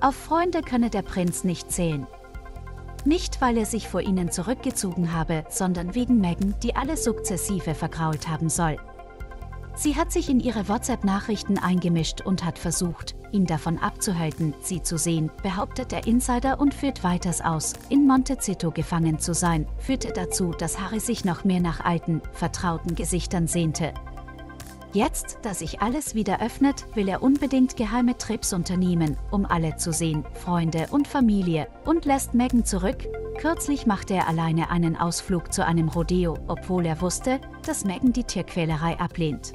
Auf Freunde könne der Prinz nicht zählen. Nicht, weil er sich vor ihnen zurückgezogen habe, sondern wegen Megan, die alle sukzessive vergrault haben soll. Sie hat sich in ihre WhatsApp-Nachrichten eingemischt und hat versucht, ihn davon abzuhalten, sie zu sehen, behauptet der Insider und führt weiters aus. In Montecito gefangen zu sein, führte dazu, dass Harry sich noch mehr nach alten, vertrauten Gesichtern sehnte. Jetzt, da sich alles wieder öffnet, will er unbedingt geheime Trips unternehmen, um alle zu sehen, Freunde und Familie, und lässt Megan zurück. Kürzlich machte er alleine einen Ausflug zu einem Rodeo, obwohl er wusste, dass Megan die Tierquälerei ablehnt.